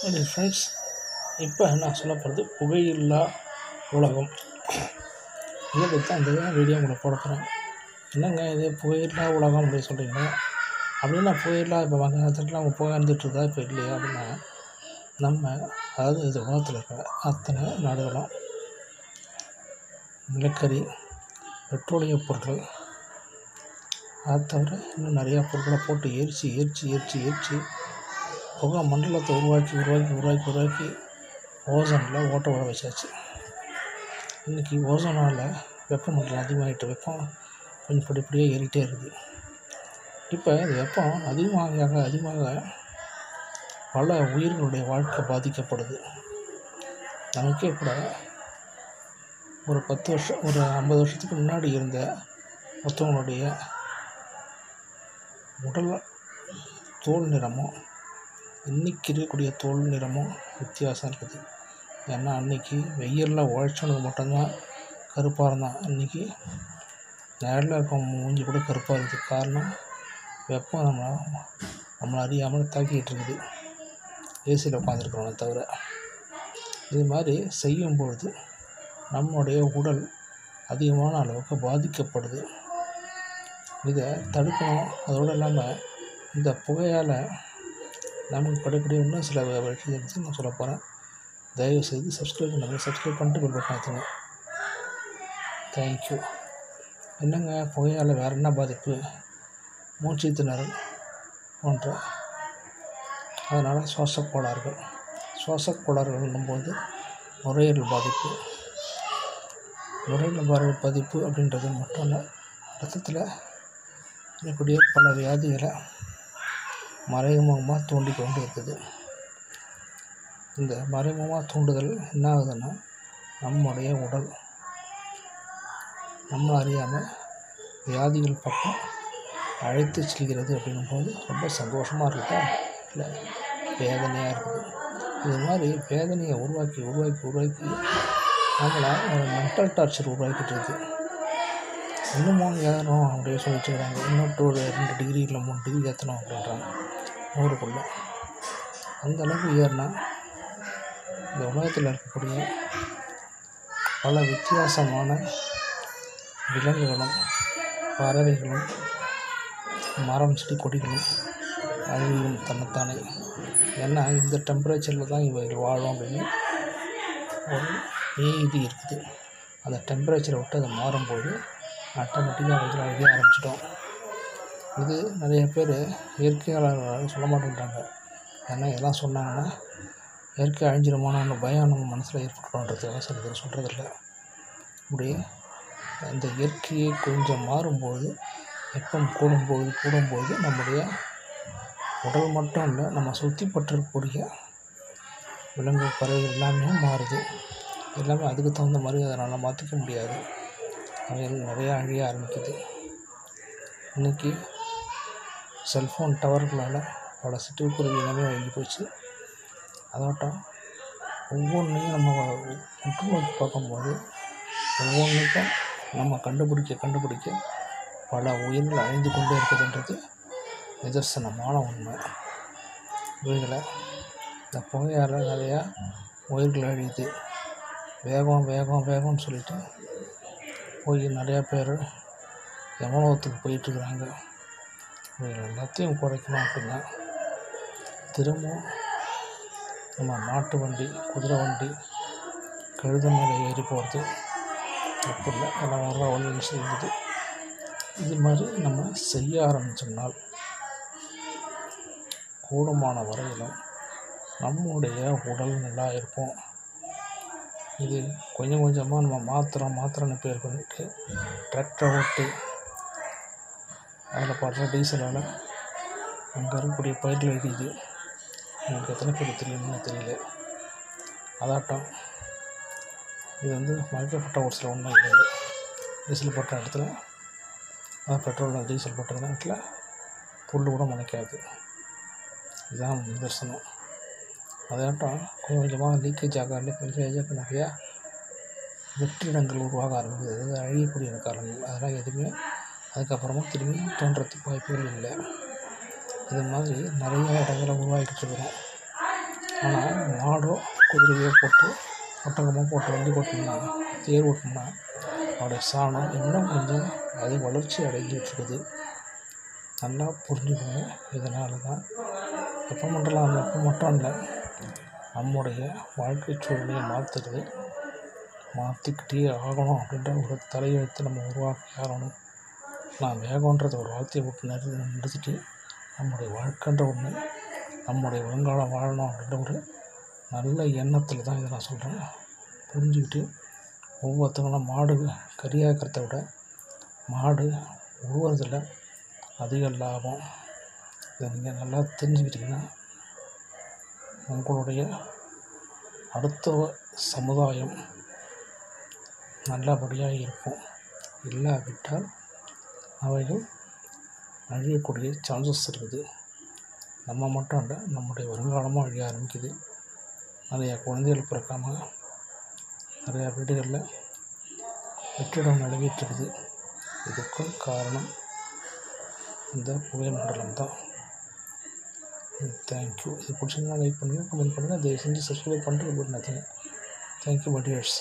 Hello friends இப்போ நான் சொல்ல போகிறது புகையில்லா உலகம். இதை பற்றி தான் இந்த வீடியோ உங்களை போட என்னங்க இது புகையில்லா உலகம் அப்படின்னு சொல்கிறீங்க அப்படின்னா புகையில்லா இப்போ மகாணத்துக்குலாம் அவங்க புகை இருந்துகிட்ருக்கா இப்போ இல்லையா அப்படின்னா நம்ம அதாவது இது உலகத்தில் இருக்கிற அத்தனை நாடுகளும் நிலக்கரி பெட்ரோலிய பொருட்கள் அதை தவிர இன்னும் நிறையா பொருட்களை போட்டு எரித்து எரிச்சு எரித்து எரித்து புகை மண்டலத்தை உருவாக்கி உருவாக்கி உருவாக்கி உருவாக்கி ஓசோனில் ஓட்ட விட வச்சாச்சு. இன்றைக்கி ஓசோனால் வெப்பமண்டலம் அதிகமாகிட்டு வெப்பம் கொஞ்சம் படிப்படியாக ஏறிட்டே இருக்குது. இப்போ இந்த வெப்பம் அதிகமாக அதிகமாக பல உயிர்களுடைய வாழ்க்கை பாதிக்கப்படுது. நமக்கே கூட ஒரு பத்து வருஷம் ஒரு ஐம்பது வருஷத்துக்கு முன்னாடி இருந்த மற்றவங்களுடைய உடல் தோல் நிறமும் இன்றைக்கி இருக்கக்கூடிய தோல் நிறமும் வித்தியாசம் இருக்குது. ஏன்னா அன்றைக்கி வெயிலில் உழைச்சவனுக்கு மட்டும்தான் கருப்பாக இருந்தான். இன்றைக்கி நேரில் இருக்க மூஞ்சி கூட கருப்பாக இருக்குது காரணம் வெப்பம் நம்ம நம்மளை அறியாமல் தாக்கிட்டு இருக்குது. ஏசியில் உட்காந்துருக்கிறவனை தவிர. இது மாதிரி செய்யும்பொழுது நம்முடைய உடல் அதிகமான அளவுக்கு பாதிக்கப்படுது. இதை தடுக்கணும். அதோடு இல்லாமல் இந்த புகையால் நமக்கு படக்கூடிய இன்னும் சில விஷயத்தை பற்றி நான் சொல்ல போகிறேன் தயவு செய்து சப்ஸ்கிரைப் பண்ணுங்கள் சப்ஸ்கிரைப் பண்ணிட்டு பெல் பட்டன் அழுத்துங்க. தேங்க்யூ என்னங்க புகையால் வேறு என்ன பாதிப்பு? மூச்சு திணறல் போன்ற அதனால் சுவாச கோளாறுகள் சுவாச கோளாறுகள் போது நுரையீரல் பாதிப்பு. நுரையீரல் பாதி பாதிப்பு அப்படின்றது மட்டும் இல்லை ரத்தத்தில் இருக்கக்கூடிய பல வியாதிகளை மறைமுகமாக தூண்டி கொண்டு இருக்குது. இந்த மறைமுகமாக தூண்டுதல் என்ன ஆகுதுன்னா நம்முடைய உடல். நம்ம அறியாமல் வியாதிகள் பக்கம் அழைத்து செல்கிறது அப்படிங்கும்போது ரொம்ப சந்தோஷமாக இருக்குதா? இல்லை வேதனையாக இருக்குது. இது மாதிரி வேதனையை உருவாக்கி உருவாக்கி உருவாக்கி நம்மளை ஒரு மென்டல் டார்ச்சர் உருவாக்கிட்டு இருக்குது இன்னமும் ஏறணும் அப்படின்னு சொல்லி வச்சுக்கிறாங்க இன்னும் டூ ரெண்டு டிகிரி இல்லை மூணு டிகிரி ஏற்றணும் அப்படின்றாங்க. ஊருக்குள்ளே. அந்த அளவுக்கு ஏறினா இந்த உலகத்தில் இருக்கக்கூடிய பல வித்தியாசமான விலங்குகளும் பறவைகளும் மரம் செடி கொடிகளும் அழியும் தன்னைத்தானே. ஏன்னா இந்த டெம்பரேச்சரில் தான் இவர்கள் வாழும் அப்படின்னு ஒரு நீதி இருக்குது. அந்த டெம்பரேச்சரை விட்டு அதை மாறும்போது ஆட்டோமேட்டிக்காக அழிய ஆரம்பிச்சிட்டோம். இது நிறைய பேர் இயற்கையாளர்கள் சொல்ல மாட்டேன்றாங்க. ஏன்னா இதெல்லாம் சொன்னாங்கன்னா இயற்கை அழிஞ்சிருமானு பயம் நம்ம மனசில் ஏற்பட்டுன்றதுக்காக சில பேர் சொல்கிறதில்ல இப்படி அந்த இயற்கையை கொஞ்சம் மாறும்போது வெப்பம் கூடும்போது கூடும்போது நம்முடைய உடல் மட்டும் இல்லை நம்ம சுற்றி விலங்கு பறவைகள் எல்லாமே மாறுது. எல்லாமே அதுக்கு தகுந்த மாதிரி அதனால் மாற்றிக்க முடியாது. அவைகள் நிறையா அழிய ஆரம்பிக்குது. இன்றைக்கி செல்ஃபோன் டவர்களால் பல சிட்டுக்குருவி இனமே அழிஞ்சு போச்சு. அதாட்டம் ஒவ்வொன்றையும் நம்ம உற்று நோக்கி பார்க்கும்போது ஒவ்வொன்றுக்கும் நம்ம கண்டுபிடிக்க கண்டுபிடிக்க பல உயிர்கள் அழிந்து கொண்டே இருக்குதுன்றது நிதர்சனமான உண்மை. இவைகளை இந்த புகையால் நிறையா உயிர்கள் அழியுது. வேகம் வேகம் வேகம்னு சொல்லிட்டு போய் நிறையா பேர் எவ்வளோத்துக்கு போயிட்டுருக்குறாங்க. எல்லாத்தையும் குறைக்கணும் அப்படின்னா திரும்பவும் நம்ம மாட்டு வண்டி குதிரை வண்டி கழுத மேலே ஏறி போகிறது தப்பு இல்லை. எல்லாம் வர்ற வழியில் செய்யுது இது மாதிரி நம்ம செய்ய ஆரம்பித்தோம்னால் கூடுமான வரையிலும் நம்முடைய உடல் நல்லா இருப்போம் இது கொஞ்சம் கொஞ்சமாக நம்ம மாத்திரம் மாத்திரன்னு பேர் பண்ணிட்டு டிராக்டரை ஓட்டு அதில் போடுற டீசலால் அங்கே இருக்கக்கூடிய பயிர்கள் இது உங்களுக்கு எத்தனை பேர் தெரியும்னு தெரியல. அதாட்டம். இது வந்து மறைக்கப்பட்ட ஒரு சில ஒன்றும் இல்லை டீசல் போட்ட இடத்துல அதான் பெட்ரோல் டீசல் போட்ட இடத்துல புல் கூட முளைக்காது. இதுதான் நிதர்சனம். அதாட்டம் கொஞ்சம் கொஞ்சமாக லீக்கேஜ் ஆக லீக்கேஜ் ஆக நிறையா வெற்றிடங்கள் உருவாக ஆரம்பிக்குது. அதாவது அழியக்கூடிய காரணங்கள். அதெல்லாம் எதுவுமே அதுக்கப்புறமா திரும்பி தோன்றத்துக்கு வாய்ப்புகள் இல்லை. இது மாதிரி நிறைய இடங்களை உருவாக்கிட்டு இருக்கிறோம். ஆனால் மாடோ குதிரையோ போட்டு ஒட்டகமோ போட்டு வண்டி ஓட்டணும்னா தேர் ஓட்டணும்னா அதோடைய சாணம் இன்னும் கொஞ்சம் அது வளர்ச்சி அடைஞ்சிட்ருக்குது நல்லா புரிஞ்சுக்கணும் இதனால தான் வெப்பமண்டலம் அந்த வெப்பம் மட்டும் இல்லை நம்முடைய வாழ்க்கை சூழ்நிலையை மாற்றுறது மாற்றிக்கிட்டே ஆகணும் அப்படின்ற ஒரு தலையெழுத்தை நம்ம உருவாக்கி ஆகணும். நான் வேகன்றத ஒரு வார்த்தையை விட்டு நிறுத்தி நிறுத்திட்டு நம்முடைய வாழ்க்கைன்ற ஒன்று நம்முடைய வருங்காலம் வாழணும் அப்படின்ற ஒரு நல்ல எண்ணத்தில் தான் இதை நான் சொல்கிறேன் புரிஞ்சுக்கிட்டு ஒவ்வொருத்தங்களும் மாடு கறியாக்கிறத விட மாடு உழுவுறதில் அதிக லாபம். இதை நீங்கள் நல்லா தெரிஞ்சுக்கிட்டிங்கன்னா உங்களுடைய அடுத்த சமுதாயம் நல்லபடியாக இருக்கும். இல்லாவிட்டால் அவைகள் அழியக்கூடிய சான்சஸ் இருக்குது. நம்ம மட்டும் இல்லை நம்முடைய வருங்காலமும் அழிய ஆரம்பிக்குது. நிறையா குழந்தைகள் பிறக்காம நிறையா வீடுகளில் வெற்றிடம் நிலவிட்டுருக்குது இதுக்கும் காரணம் இந்த புகை மண்டலம் தான். தேங்க்யூ இது பிடிச்சிருந்தா லைக் பண்ணுங்கள் கமெண்ட் பண்ணுங்கள் தயவு செஞ்சு சப்ஸ்கிரைப் பண்ணுறது போட்டு நான் தேங்க்யூ பட்டியர்ஸ்